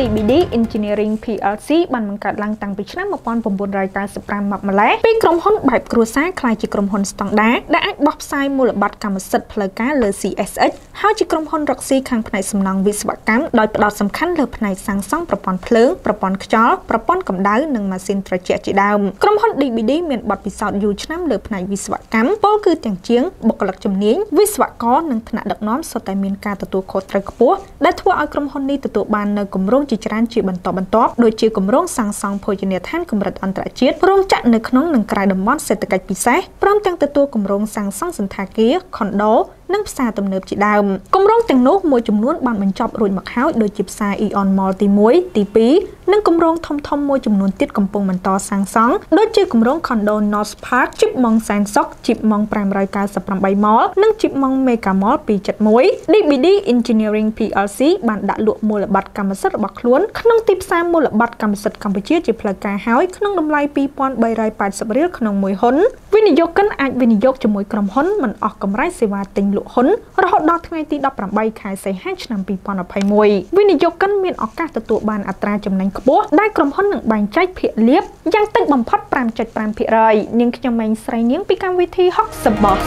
DBD Engineering PLC បានបង្កើតឡើងតាំងពីឆ្នាំ1995មកម្ល៉េះពីក្រុមហ៊ុនបែបគ្រួសារក្លាយជាក្រុមហ៊ុនស្តង់ដាដែលអាចបោះផ្សាយមូលបត្រកម្មសិទ្ធិផ្លូវការលើ CSX ហើយជាក្រុមហ៊ុនរកស៊ីខាងផ្នែកសំណង់វិស្វកម្មដោយផ្ដោតសំខាន់លើផ្នែកសាងសង់ប្រព័ន្ធភ្លើងប្រព័ន្ធខ្យល់ប្រព័ន្ធកម្ដៅនិងម៉ាស៊ីនត្រជាក់ជាដើមក្រុមហ៊ុន DBD មានបទពិសោធន៍យូរឆ្នាំលើផ្នែកវិស្វកម្មពលគឺទាំងជាងបុគ្គលិកជំនាញវិស្វករនិងថ្នាក់ដឹកនាំសុទ្ធតែមានការទទួលខុសត្រូវខ្ពស់ដែលធ្វើឲ្យក្រុមហ៊ុននេះទទួលបាននូវគម្រោងជាច្រើនជាបន្តបន្ទាប់ដូចជាគម្រោងសាងសង់ភោជនីយដ្ឋានកម្រិតអន្តរជាតិរោងចក្រនៅក្នុងនិងក្រៅតំបន់សេដ្ឋកិច្ចពិសេសព្រមទាំងទទួលគម្រោងសាងសង់សន្តាគារខុនដូ និងផ្សារទំនើបជាដើមគម្រោងទាំងនោះមួយចំនួនបានបញ្ចប់រួចមកហើយដូចជាផ្សារ Eon Mall ទី1ទី2និងគម្រោងធំធំមួយចំនួនទៀតកំពុងបន្តសាងសង់ដូចជាគម្រោង Condo North Park ជីបម៉ងសែនសុកជីបម៉ង598 Mall និងជីបម៉ង Mega Mall 271 DBD Engineering PLC បានដាក់លក់មូលបត្រកម្មសិទ្ធិរបស់ខ្លួនក្នុងទីផ្សារមូលបត្រកម្មសិទ្ធិកម្ពុជាជាផ្លូវការហើយក្នុងតម្លៃ2380រៀលក្នុងមួយហ៊ុនវិនិយោគិនអាចវិនិយោគជាមួយក្រុមហ៊ុនមិនអស់កម្រៃសេវាទិញលក់ហ៊ុនរហូតដល់ថ្ងៃទី18ខែសីហាឆ្នាំ2021វិនិយោគិនមានឱកាសទទួលបានអត្រាចំណេញខ្ពស់ដែលក្រុមហ៊ុននឹងបែងចែកភាគលាភយ៉ាងតិចបំផុត5.5%នាងខ្ញុំម៉េងស្រីនាងពីកម្មវិធី Hox Boss